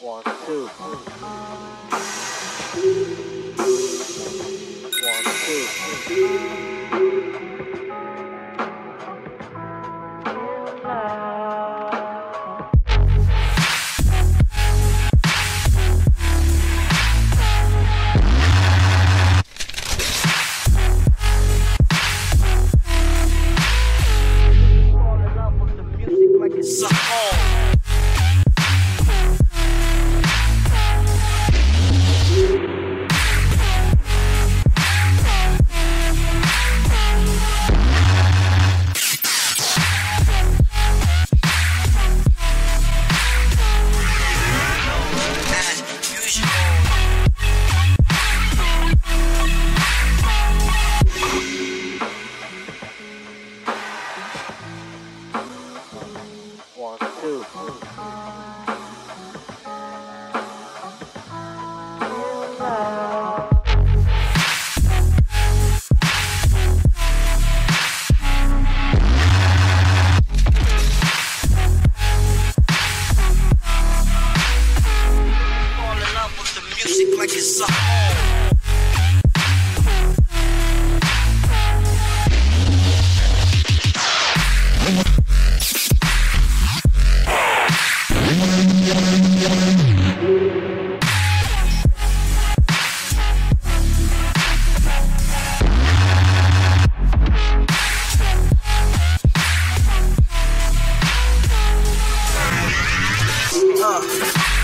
One, two. One, two. us are. Uh.